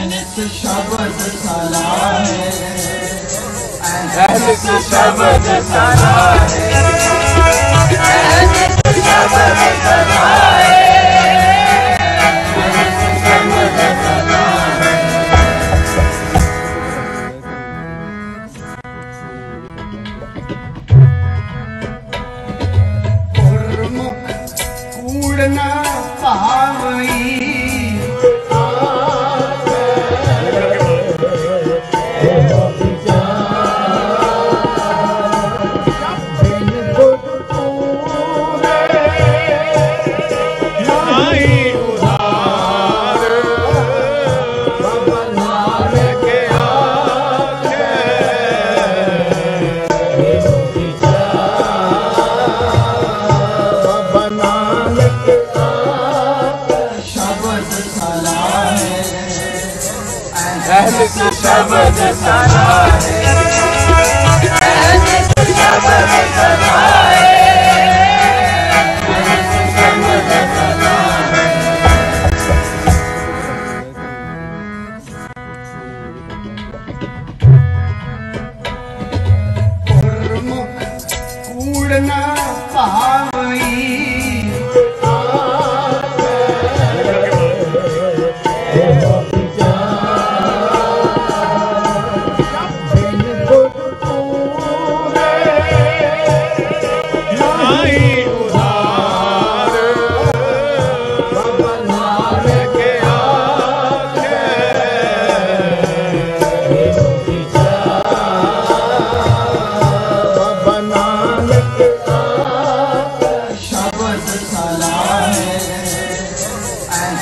अनस शब्द सलाहे अहलिक शब्द सलाहे अहलिक शब्द सलाहे गुरमुख कूड़ना पावई ਇਸ ਸ਼ਬਦ ਸਹਾਰੇ ਇਸ ਸ਼ਬਦ ਸਹਾਰੇ ਨਾ ਪਹਾੜ